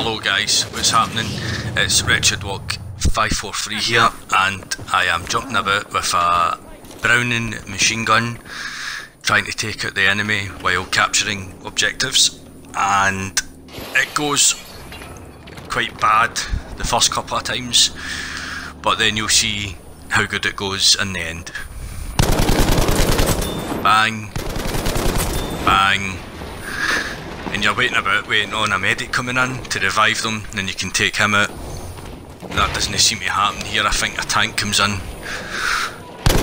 Hello guys, what's happening? It's Wretched Walk 543 here and I am jumping about with a Browning machine gun trying to take out the enemy while capturing objectives and it goes quite bad the first couple of times but then you'll see how good it goes in the end. Bang, bang, and you're waiting about waiting on a medic coming in to revive them, then you can take him out. That doesn't seem to happen here. I think a tank comes in.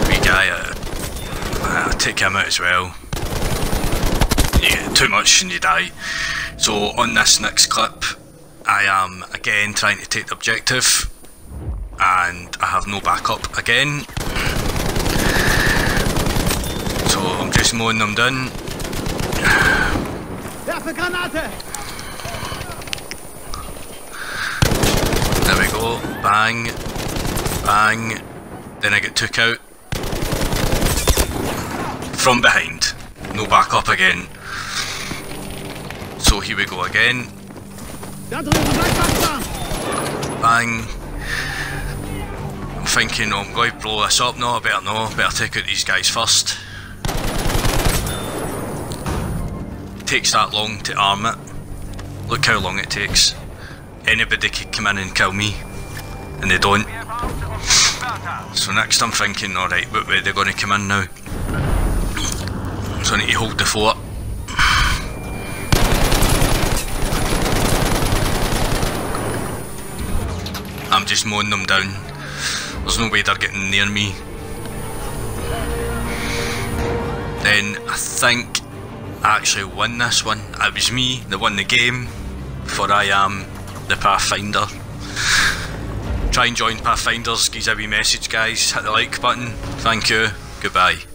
We guy, uh, take him out as well. Get too much and you die. So on this next clip, I am again trying to take the objective, and I have no backup again. So I'm just mowing them down. Werfe Granate! There we go. Bang. Bang. Then I get took out. From behind. No backup again. So here we go again. Da drüben, bleib wachsam! Bang. I'm thinking, oh, I'm going to blow this up. No, I better no. Better take out these guys first. Takes that long to arm it. Look how long it takes. Anybody could come in and kill me, and they don't. So next I'm thinking, alright, what way are going to come in now? So I need to hold the fort. I'm just mowing them down. There's no way they're getting near me. Then I think actually won this one. It was me that won the game, for I am the Pathfinder. Try and join Pathfinders, give a wee message guys, hit the like button. Thank you, goodbye.